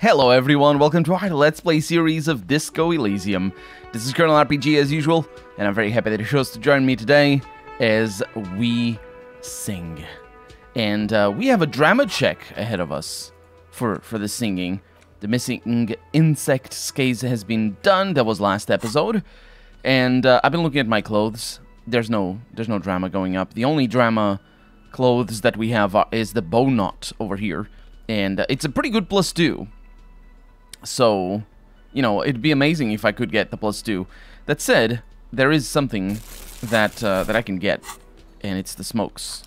Hello everyone, welcome to our Let's Play series of Disco Elysium. This is Colonel RPG as usual, and I'm very happy that you chose to join me today as we sing. And uh, we have a drama check ahead of us for, for the singing. The missing insect scase has been done, that was last episode. And uh, I've been looking at my clothes. There's no there's no drama going up. The only drama clothes that we have are, is the bow knot over here. And uh, it's a pretty good plus two. So, you know, it'd be amazing if I could get the plus two. That said, there is something that uh, that I can get, and it's the smokes.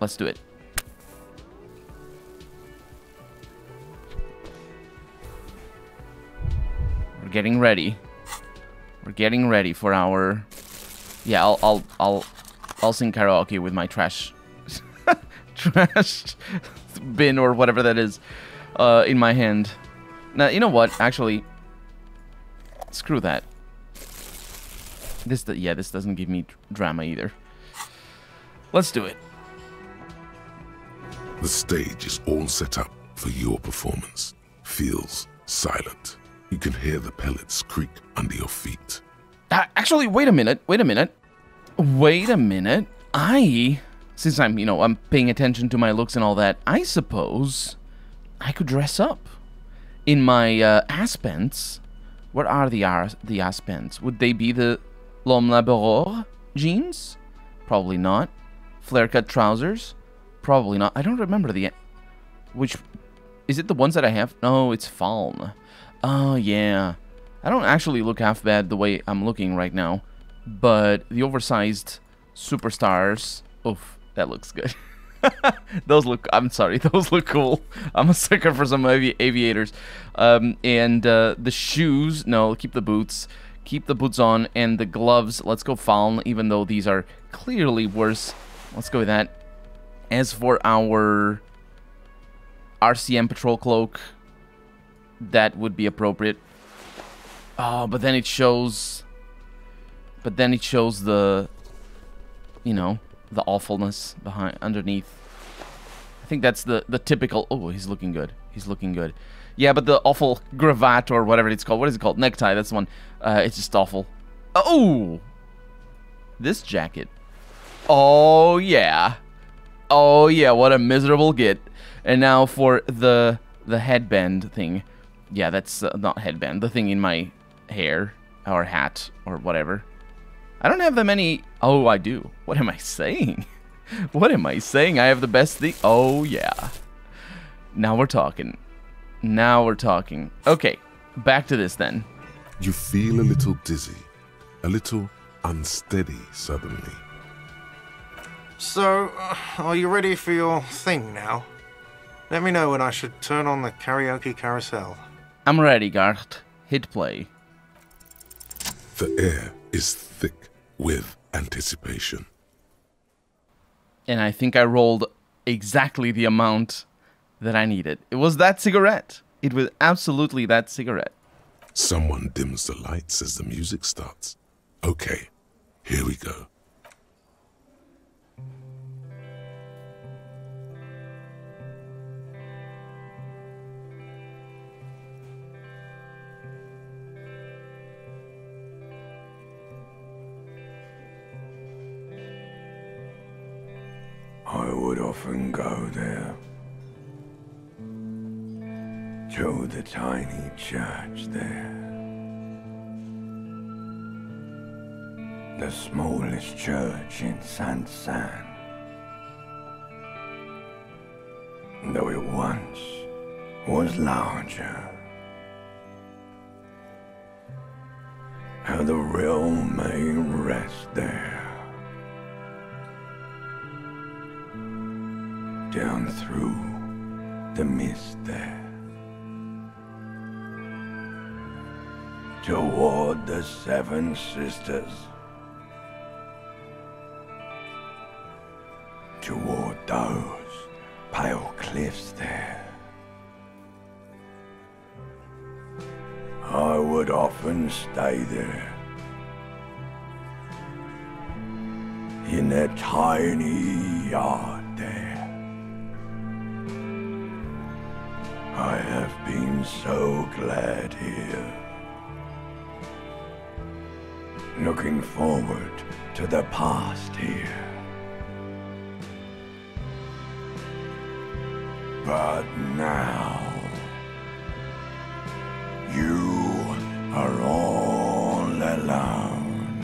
Let's do it. We're getting ready. We're getting ready for our. Yeah, I'll I'll I'll I'll sing karaoke with my trash trash bin or whatever that is uh, in my hand. Now, you know what? Actually, screw that. This, yeah, this doesn't give me drama either. Let's do it. The stage is all set up for your performance. Feels silent. You can hear the pellets creak under your feet. Uh, actually, wait a minute. Wait a minute. Wait a minute. I, since I'm, you know, I'm paying attention to my looks and all that, I suppose I could dress up in my uh, aspens. What are the ars the aspens? Would they be the L'Homme Laboureur jeans? Probably not. Flare cut trousers? Probably not. I don't remember the... Which... Is it the ones that I have? No, it's Faln. Oh, yeah. I don't actually look half bad the way I'm looking right now. But the oversized superstars... Oof, that looks good. those look. I'm sorry. Those look cool. I'm a sucker for some avi aviators. Um, and uh, the shoes. No, keep the boots. Keep the boots on and the gloves. Let's go Faln, even though these are clearly worse. Let's go with that. As for our RCM patrol cloak, that would be appropriate. Oh, but then it shows. But then it shows the, you know, the awfulness behind underneath. I think that's the the typical. Oh, he's looking good. He's looking good. Yeah, but the awful cravat or whatever it's called. What is it called? Necktie. That's the one. Uh, it's just awful. Oh, this jacket. Oh yeah. Oh yeah. What a miserable get. And now for the the headband thing. Yeah, that's uh, not headband. The thing in my hair or hat or whatever. I don't have that many. Oh, I do. What am I saying? what am I saying? I have the best thing. Oh, yeah. Now we're talking. Now we're talking. Okay, back to this then. You feel a little dizzy, a little unsteady suddenly. So, uh, are you ready for your thing now? Let me know when I should turn on the karaoke carousel. I'm ready, Garte. Hit play. The air is thick with anticipation. And I think I rolled exactly the amount that I needed. It was that cigarette. It was absolutely that cigarette. Someone dims the lights as the music starts. Okay, here we go. Often go there to the tiny church there. The smallest church in Saint-Saëns. Though it once was larger. How the realm may rest there. Down through the mist there. Toward the Seven Sisters. Toward those pale cliffs there. I would often stay there. In that tiny yard I have been so glad here. Looking forward to the past here. But now, you are all alone.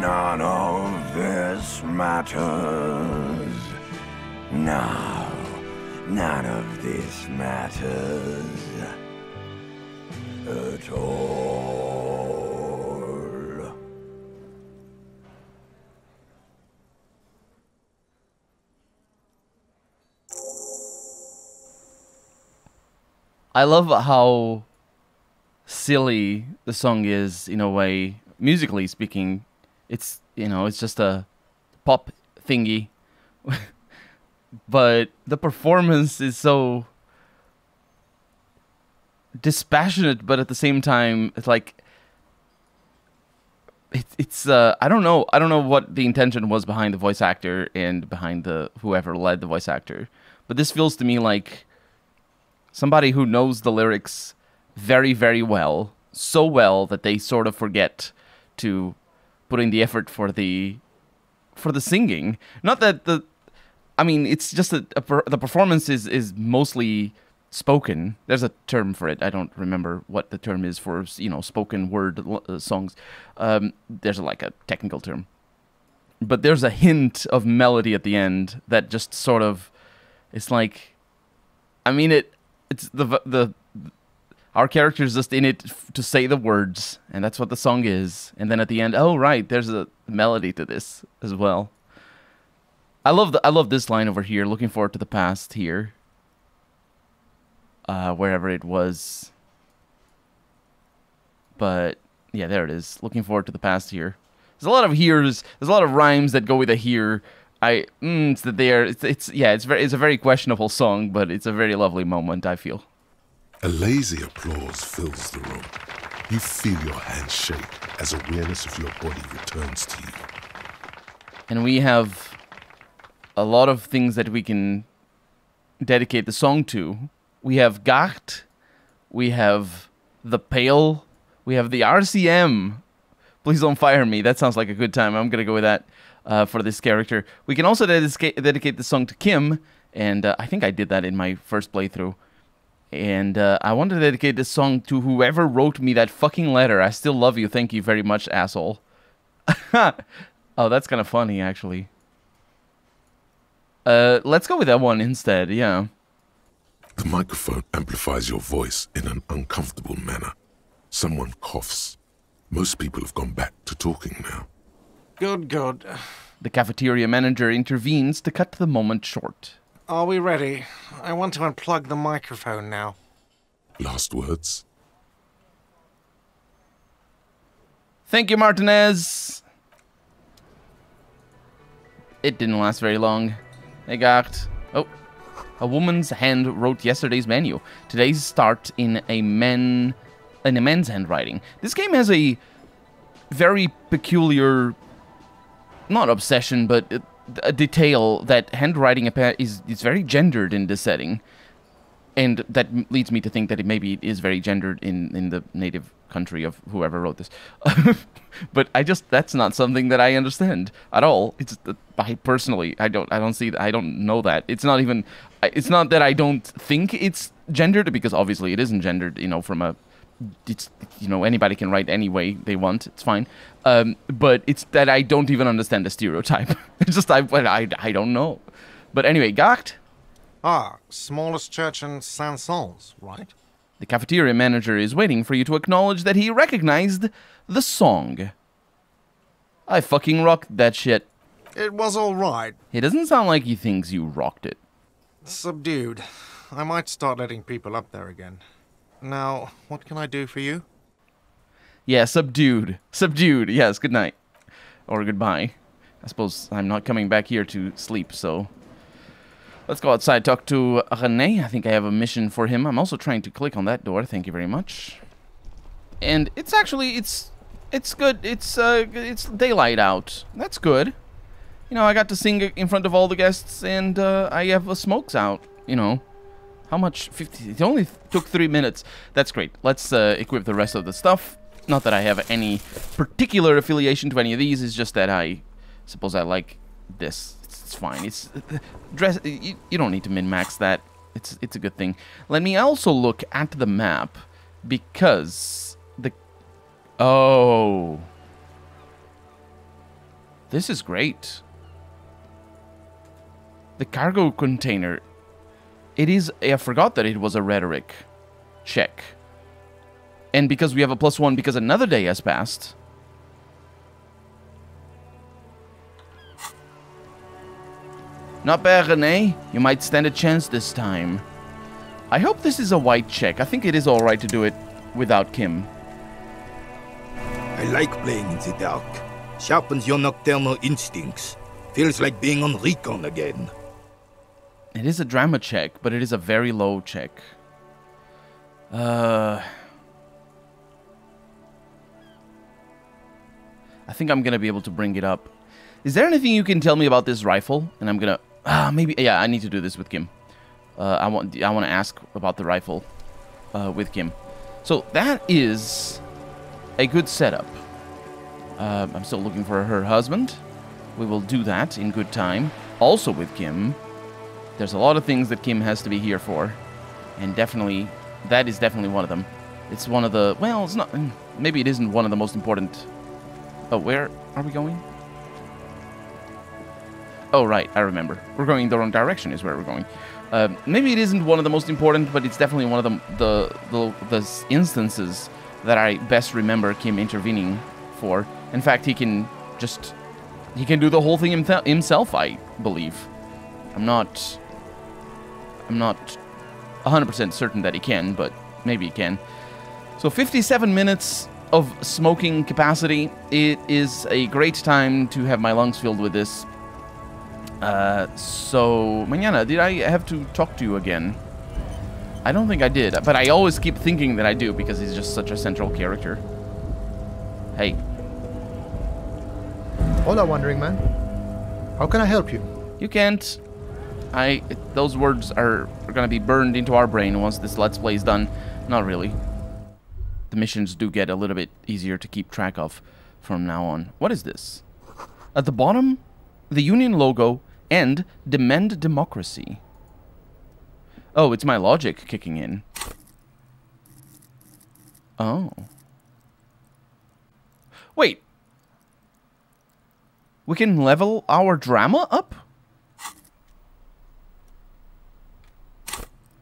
None of this matters. No, none of this matters at all. I love how silly the song is in a way, musically speaking. It's you know, it's just a pop thingy. but the performance is so dispassionate but at the same time it's like it, it's uh i don't know i don't know what the intention was behind the voice actor and behind the whoever led the voice actor but this feels to me like somebody who knows the lyrics very very well so well that they sort of forget to put in the effort for the for the singing. Not that the i mean it's just that the performance is is mostly spoken. There's a term for it. I don't remember what the term is for you know spoken word uh, songs. Um, there's like a technical term. But there's a hint of melody at the end that just sort of it's like i mean it it's the the our character's just in it to say the words and that's what the song is. And then at the end oh right there's a melody to this as well i love the i love this line over here looking forward to the past here uh, wherever it was. But yeah, there it is. Looking forward to the past here. There's a lot of here's. There's a lot of rhymes that go with a here. I mm, it's that there. It's, it's yeah. It's very. It's a very questionable song, but it's a very lovely moment. I feel. A lazy applause fills the room. You feel your hands shake as awareness of your body returns to you. And we have a lot of things that we can dedicate the song to we have Garte, we have the Pale, we have the RCM. Please don't fire me. That sounds like a good time. I'm gonna go with that uh, for this character. We can also dedicate, dedicate the song to Kim, and uh, I think I did that in my first playthrough. And uh, I want to dedicate this song to whoever wrote me that fucking letter. I still love you. Thank you very much, asshole. oh, that's kind of funny, actually. Uh, let's go with that one instead. Yeah. The microphone amplifies your voice in an uncomfortable manner. Someone coughs. Most people have gone back to talking now. Good, good. The cafeteria manager intervenes to cut the moment short. Are we ready? I want to unplug the microphone now. Last words? Thank you, Martinaise. It didn't last very long. They got. Oh, a woman's hand wrote yesterday's menu. Today's start in a men in a men's handwriting. This game has a very peculiar, not obsession, but a detail that handwriting is is very gendered in this setting, and that leads me to think that it maybe is very gendered in in the native country of whoever wrote this. but I just that's not something that I understand at all. It's I personally I don't I don't see I don't know that. It's not even it's not that I don't think it's gendered because obviously it isn't gendered. You know, from a it's you know anybody can write any way they want. It's fine. Um, but it's that I don't even understand the stereotype. it's just I I I don't know. But anyway, Garte. Ah, smallest church in Saint-Saëns, right? The cafeteria manager is waiting for you to acknowledge that he recognized the song. I fucking rocked that shit. It was alright. It doesn't sound like he thinks you rocked it. Subdued. I might start letting people up there again. Now, what can I do for you? Yeah, subdued. Subdued. Yes, good night. Or goodbye. I suppose I'm not coming back here to sleep, so Let's go outside, talk to René. I think I have a mission for him. I'm also trying to click on that door. Thank you very much. And it's actually, it's it's good. It's uh, it's daylight out. That's good. you know, I got to sing in front of all the guests, and uh, I have a smokes out. You know, how much? Fifty. It only took three minutes. That's great. Let's uh, equip the rest of the stuff. Not that I have any particular affiliation to any of these. It's just that I suppose I like this. It's, fine. It's dress. You, you don't need to min max that. It's it's a good thing. Let me also look at the map because the oh. This is great. The cargo container. It is. I forgot that it was a rhetoric check. And because we have a plus one because another day has passed. Not bad, René. You might stand a chance this time. I hope this is a white check. I think it is alright to do it without Kim. I like playing in the dark. Sharpens your nocturnal instincts. Feels like being on recon again. It is a drama check, but it is a very low check. Uh... I think I'm gonna be able to bring it up. Is there anything you can tell me about this rifle? And I'm gonna... Ah, maybe... Yeah, I need to do this with Kim. Uh, I want I want to ask about the rifle uh, with Kim. So that is a good setup. Uh, I'm still looking for her husband. We will do that in good time. Also with Kim. There's a lot of things that Kim has to be here for. And definitely, that is definitely one of them. It's one of the... Well, it's not... Maybe it isn't one of the most important... Oh, where are we going? Oh, right, I remember. We're going the wrong direction is where we're going. Uh, maybe it isn't one of the most important, but it's definitely one of the, the, the, the instances that I best remember Kim intervening for. In fact, he can just... He can do the whole thing himself, I believe. I'm not... I'm not 100% certain that he can, but maybe he can. So 57 minutes of smoking capacity. It is a great time to have my lungs filled with this. Uh, so, Mañana, did I have to talk to you again? I don't think I did, but I always keep thinking that I do because he's just such a central character. Hey. Hola, Wandering Man. How can I help you? You can't. I. Those words are, are gonna be burned into our brain once this Let's Play is done. Not really. The missions do get a little bit easier to keep track of from now on. What is this? At the bottom, the Union logo and Demand Democracy. Oh, it's my logic kicking in. Oh. Wait. We can level our drama up?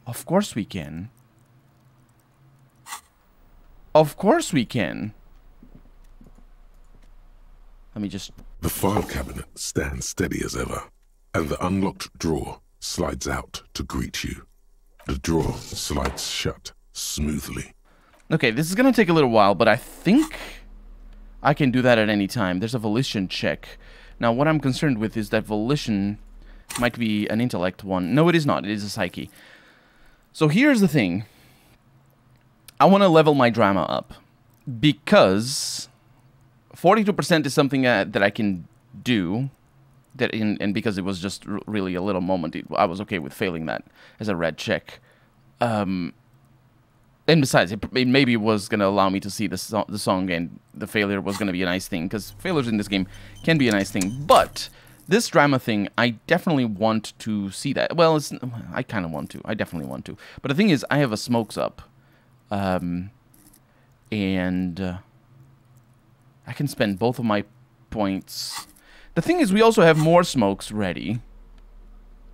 Of course we can. Of course we can. Let me just... The file cabinet stands steady as ever, and the unlocked drawer slides out to greet you. The drawer slides shut smoothly. Okay, this is going to take a little while, but I think I can do that at any time. There's a volition check. Now, what I'm concerned with is that volition might be an intellect one. No, it is not. It is a psyche. So here's the thing. I want to level my drama up because 42% is something uh, that I can do that in, and because it was just really a little moment, it, I was okay with failing that as a red check. Um, and besides, it, it maybe was going to allow me to see the, so the song, and the failure was going to be a nice thing, because failures in this game can be a nice thing. But this drama thing, I definitely want to see that. Well, it's, I kind of want to. I definitely want to. But the thing is, I have a smokes up. Um, and uh, I can spend both of my points the thing is, we also have more smokes ready.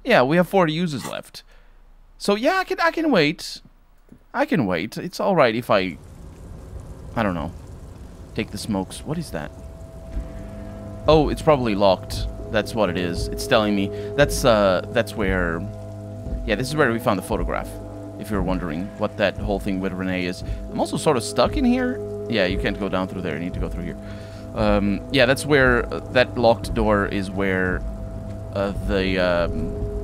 Yeah, we have 40 uses left. So yeah, I can I can wait. I can wait. It's all right if I I don't know. Take the smokes. What is that? Oh, it's probably locked. That's what it is. It's telling me. That's uh that's where Yeah, this is where we found the photograph. If you're wondering what that whole thing with René is. I'm also sort of stuck in here. Yeah, you can't go down through there. You need to go through here. Um, yeah, that's where uh, that locked door is where uh, the. Um,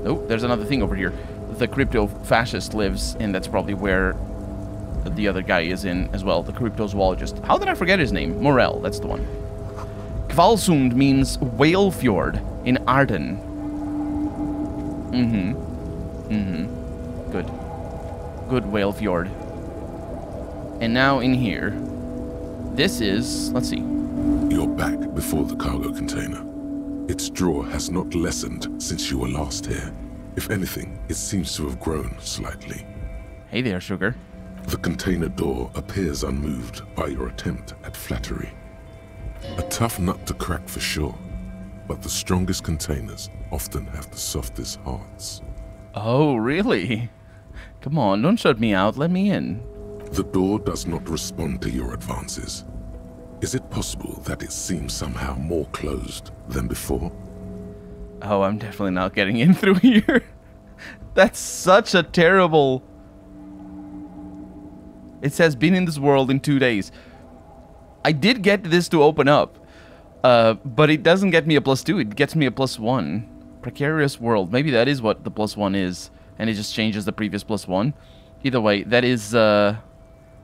oh, there's another thing over here. The crypto fascist lives, and that's probably where the other guy is in as well. The cryptozoologist. How did I forget his name? Morell. That's the one. Kvalsund means whale fjord in Arden. Mm-hmm. Mm-hmm. Good. Good whale fjord. And now in here, this is, let's see. Back before the cargo container. Its draw has not lessened since you were last here. If anything, it seems to have grown slightly. Hey there, sugar. The container door appears unmoved by your attempt at flattery. A tough nut to crack for sure, but the strongest containers often have the softest hearts. Oh, really? Come on, don't shut me out. Let me in. The door does not respond to your advances. Is it possible that it seems somehow more closed than before? Oh, I'm definitely not getting in through here. That's such a terrible. It says been in this world in two days. I did get this to open up, uh, but it doesn't get me a plus two. It gets me a plus one. Precarious world. Maybe that is what the plus one is, and it just changes the previous plus one. Either way, that is uh,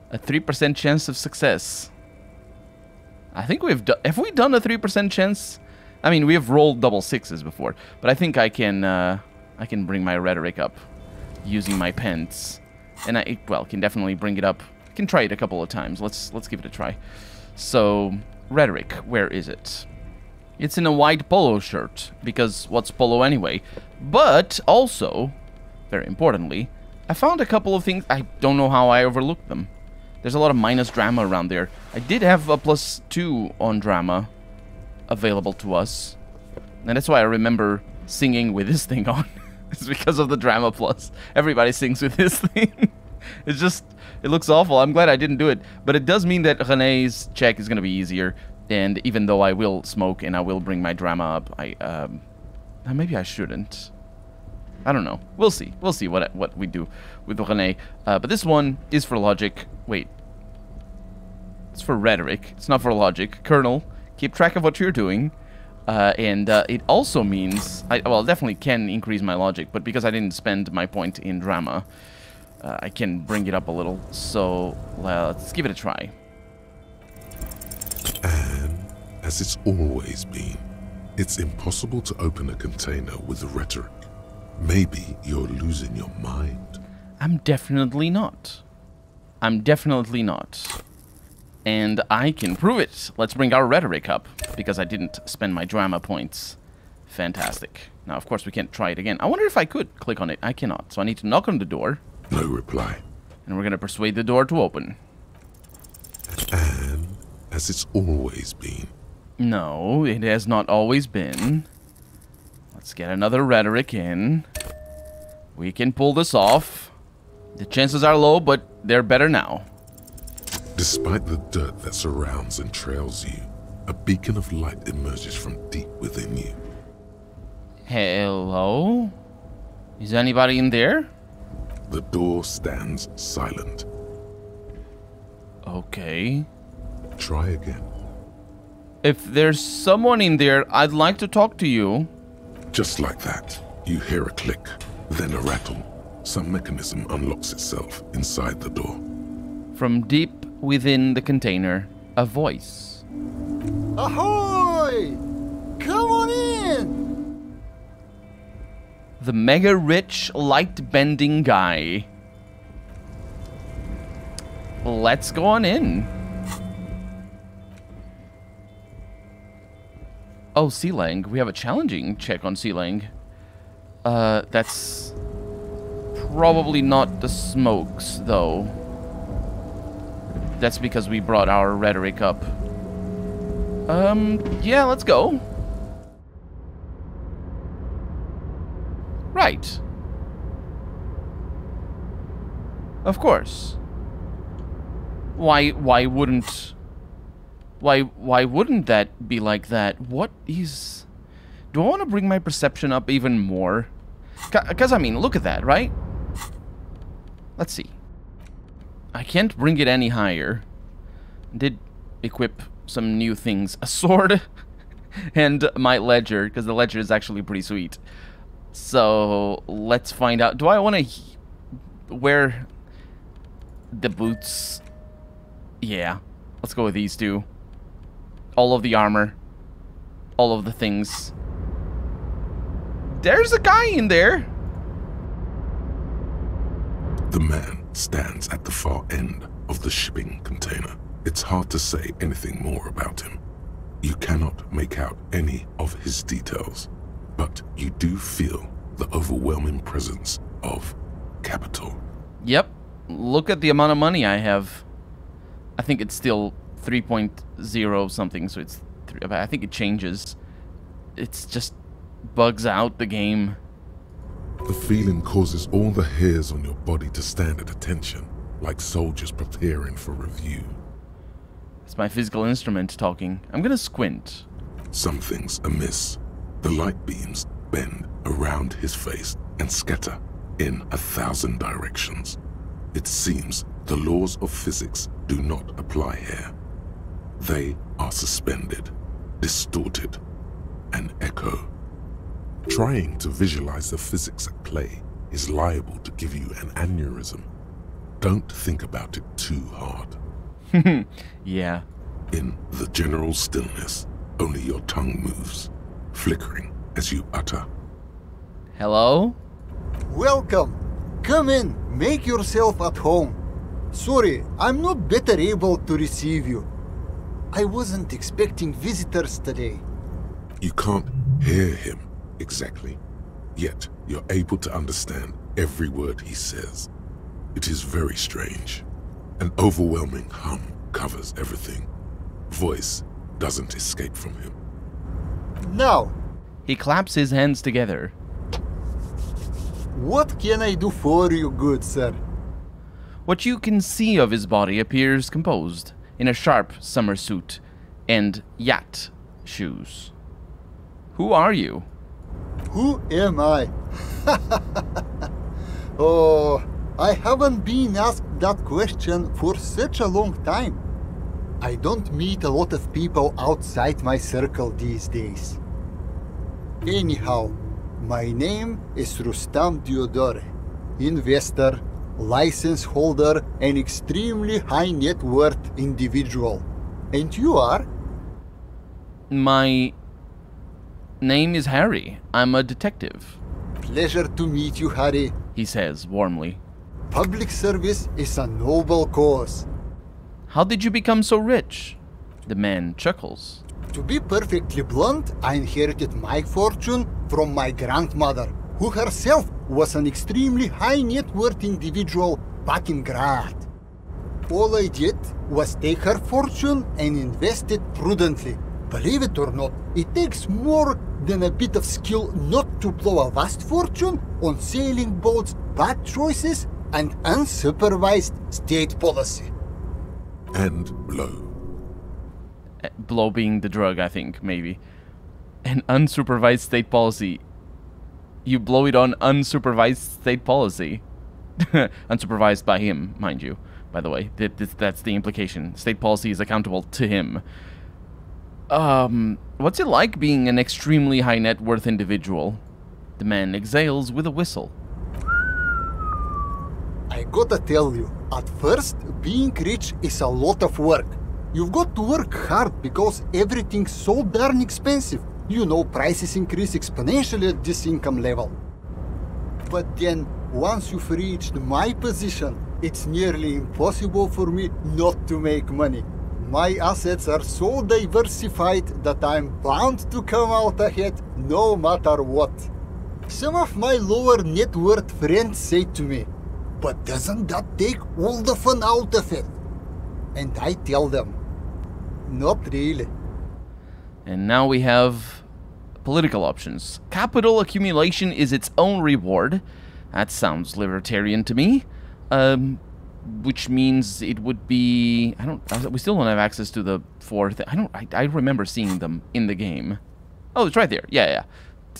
a three percent chance of success. I think we've done. Have we done a three percent chance? I mean, we have rolled double sixes before, but I think I can. Uh, I can bring my rhetoric up using my pence, and I well can definitely bring it up. I can try it a couple of times. Let's let's give it a try. So rhetoric, where is it? It's in a white polo shirt because what's polo anyway? But also, very importantly, I found a couple of things. I don't know how I overlooked them. There's a lot of minus drama around there. I did have a plus two on drama available to us. And that's why I remember singing with this thing on. it's because of the drama plus. Everybody sings with this thing. it's just, it looks awful. I'm glad I didn't do it. But it does mean that René's check is going to be easier. And even though I will smoke and I will bring my drama up, I, um, maybe I shouldn't. I don't know. We'll see. We'll see what what we do with René. Uh, but this one is for logic. Wait. It's for rhetoric. It's not for logic. Colonel, keep track of what you're doing. Uh, and uh, it also means, I, well, definitely can increase my logic, but because I didn't spend my point in drama, uh, I can bring it up a little. So let's give it a try. And, as it's always been, it's impossible to open a container with rhetoric. Maybe you're losing your mind. I'm definitely not. I'm definitely not. And I can prove it. Let's bring our rhetoric up, because I didn't spend my drama points. Fantastic. Now, of course, we can't try it again. I wonder if I could click on it. I cannot. So I need to knock on the door. No reply. And we're going to persuade the door to open. And, as it's always been. No, it has not always been. Let's get another rhetoric in. We can pull this off. The chances are low, but they're better now. Despite the dirt that surrounds and trails you, a beacon of light emerges from deep within you. Hello? Is anybody in there? The door stands silent. Okay. Try again. If there's someone in there, I'd like to talk to you. Just like that, you hear a click, then a rattle. Some mechanism unlocks itself inside the door. From deep within the container, a voice. Ahoy! Come on in! The mega rich, light bending guy. Let's go on in. Oh, Sealang. We have a challenging check on Sealang. Uh, that's probably not the smokes, though. That's because we brought our rhetoric up. Um, yeah, let's go. Right. Of course. Why why wouldn't why why wouldn't that be like that? What is Do I want to bring my perception up even more? Cuz I mean, look at that, right? Let's see. I can't bring it any higher. Did equip some new things. A sword and my ledger, because the ledger is actually pretty sweet. So, let's find out. Do I want to wear the boots? Yeah. Let's go with these two. All of the armor. all of the things. There's a guy in there. The man stands at the far end of the shipping container. It's hard to say anything more about him. You cannot make out any of his details, but you do feel the overwhelming presence of capital. Yep. Look at the amount of money I have. I think it's still 3.0 something, so it's. Three, I think it changes. It's just bugs out the game. The feeling causes all the hairs on your body to stand at attention, like soldiers preparing for review. It's my physical instrument talking. I'm gonna squint. Something's amiss. The light beams bend around his face and scatter in a thousand directions. It seems the laws of physics do not apply here. They are suspended, distorted, and echo. Trying to visualize the physics at play is liable to give you an aneurysm. Don't think about it too hard. Yeah. In the general stillness, only your tongue moves, flickering as you utter. Hello? Welcome. Come in. Make yourself at home. Sorry, I'm not better able to receive you. I wasn't expecting visitors today. You can't hear him exactly, yet you're able to understand every word he says. It is very strange. An overwhelming hum covers everything. Voice doesn't escape from him. Now, He claps his hands together. what can I do for you, good sir? What you can see of his body appears composed in a sharp summer suit and yacht shoes. Who are you? Who am I? oh, I haven't been asked that question for such a long time. I don't meet a lot of people outside my circle these days. Anyhow, my name is Rustam Diodore, investor, license holder, an extremely high net worth individual. And you are? My name is Harry. I'm a detective, Pleasure to meet you, Harry. he says warmly. Public service is a noble cause. How did you become so rich? The man chuckles. To be perfectly blunt, I inherited my fortune from my grandmother, who herself was an extremely high net worth individual back in Graad. All I did was take her fortune and invest it prudently. Believe it or not, it takes more than a bit of skill not to blow a vast fortune on sailing boats, bad choices, and unsupervised state policy. And blow. Uh, Blow being the drug, I think, maybe. An unsupervised state policy. You blow it on unsupervised state policy. unsupervised by him, mind you. By the way, that, that- that's the implication. State policy is accountable to him. Um, what's it like being an extremely high net worth individual? The man exhales with a whistle. I gotta tell you, at first, being rich is a lot of work. You've got to work hard because everything's so darn expensive. You know, prices increase exponentially at this income level. But then, once you've reached my position, it's nearly impossible for me not to make money. My assets are so diversified that I'm bound to come out ahead no matter what. Some of my lower net worth friends say to me, but doesn't that take all the fun out of it? And I tell them, not really. And now we have political options. Capital accumulation is its own reward. That sounds libertarian to me. Um, which means it would be. I don't. We still don't have access to the fourth. I don't. I, I remember seeing them in the game. Oh, it's right there. Yeah, yeah.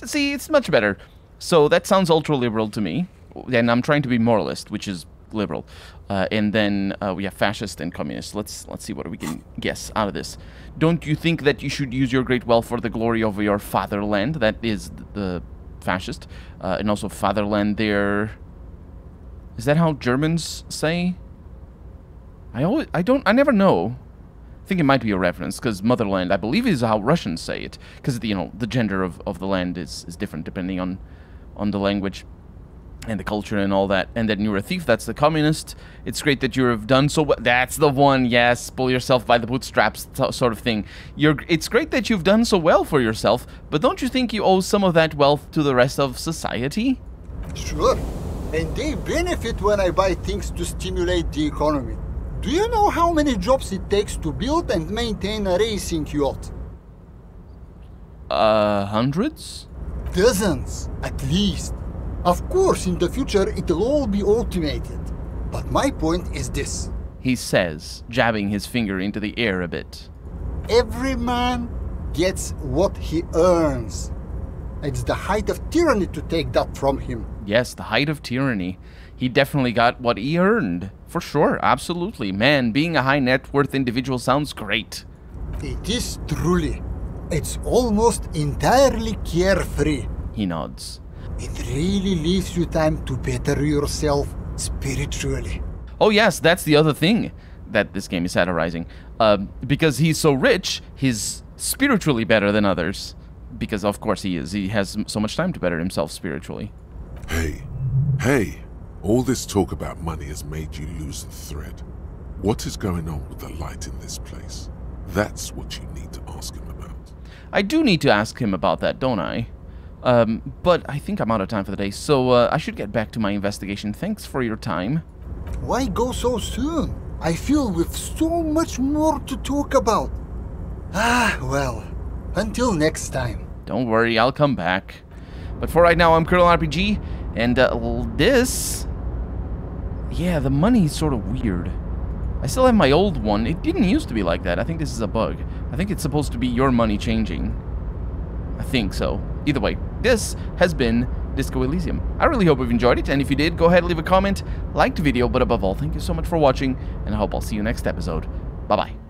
See, it's much better. So that sounds ultra liberal to me. And I'm trying to be moralist, which is liberal. Uh, and then uh, we have fascist and communist. Let's let's see what we can guess out of this. Don't you think that you should use your great wealth for the glory of your fatherland? That is the fascist, uh, and also fatherland. There. Is that how Germans say? I always I don't I never know. I think it might be a reference because motherland, I believe, is how Russians say it. Because you know the gender of, of the land is, is different depending on on the language and the culture and all that. And then you're a thief. That's the communist. It's great that you have done so well. That's the one. Yes, pull yourself by the bootstraps sort of thing. You're. It's great that you've done so well for yourself, but don't you think you owe some of that wealth to the rest of society? Sure. And they benefit when I buy things to stimulate the economy. Do you know how many jobs it takes to build and maintain a racing yacht? Uh, hundreds. Dozens, at least. Of course, in the future it'll all be automated. But my point is this He says, jabbing his finger into the air a bit. every man gets what he earns. It's the height of tyranny to take that from him. Yes, the height of tyranny. He definitely got what he earned. For sure, absolutely. Man, being a high net worth individual sounds great. It is truly. It's almost entirely carefree. He nods. It really leaves you time to better yourself spiritually. Oh, yes, that's the other thing that this game is satirizing. Uh, because he's so rich, he's spiritually better than others. Because, of course, he is. He has so much time to better himself spiritually. Hey, hey, all this talk about money has made you lose the thread. What is going on with the light in this place? That's what you need to ask him about. I do need to ask him about that, don't I? Um, but I think I'm out of time for the day, so uh, I should get back to my investigation. Thanks for your time. Why go so soon? I feel we've so much more to talk about. Ah, well, until next time. Don't worry, I'll come back. But for right now, I'm Colonel RPG, and uh, this. Yeah, the money's sort of weird. I still have my old one. It didn't used to be like that. I think this is a bug. I think it's supposed to be your money changing. I think so. Either way, this has been Disco Elysium. I really hope you've enjoyed it, and if you did, go ahead and leave a comment, like the video, but above all, thank you so much for watching, and I hope I'll see you next episode. Bye bye.